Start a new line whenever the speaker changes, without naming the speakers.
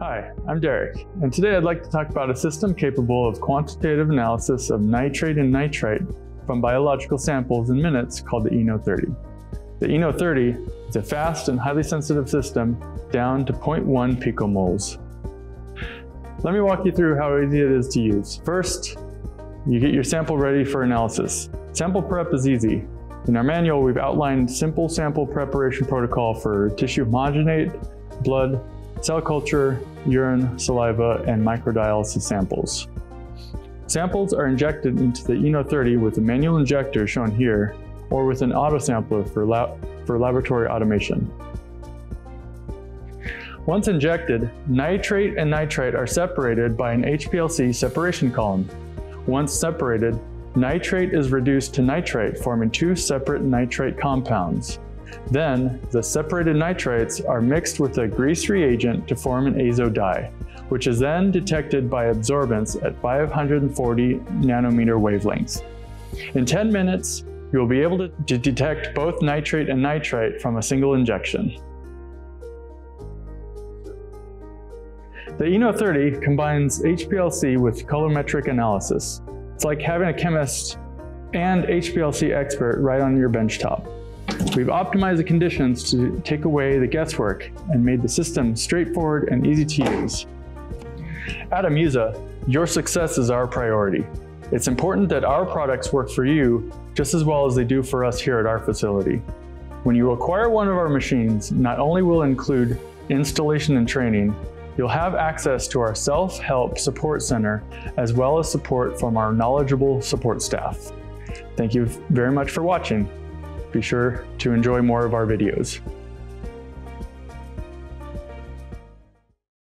Hi, I'm Derek, and today I'd like to talk about a system capable of quantitative analysis of nitrate and nitrite from biological samples in minutes called the ENO-30. The ENO-30 is a fast and highly sensitive system down to 0.1 picomoles. Let me walk you through how easy it is to use. First, you get your sample ready for analysis. Sample prep is easy. In our manual, we've outlined simple sample preparation protocol for tissue homogenate, blood, cell culture, urine, saliva, and microdialysis samples. Samples are injected into the ENO-30 with a manual injector shown here, or with an autosampler for, for laboratory automation. Once injected, nitrate and nitrite are separated by an HPLC separation column. Once separated, nitrate is reduced to nitrite, forming two separate nitrate compounds. Then, the separated nitrites are mixed with a Griess reagent to form an azo dye, which is then detected by absorbance at 540 nanometer wavelengths. In 10 minutes, you will be able to, to detect both nitrate and nitrite from a single injection. The ENO-30 combines HPLC with colorimetric analysis. It's like having a chemist and HPLC expert right on your benchtop. We've optimized the conditions to take away the guesswork and made the system straightforward and easy to use. At Amuza, your success is our priority. It's important that our products work for you just as well as they do for us here at our facility. When you acquire one of our machines, not only will it include installation and training, you'll have access to our self-help support center as well as support from our knowledgeable support staff. Thank you very much for watching. Be sure to enjoy more of our videos.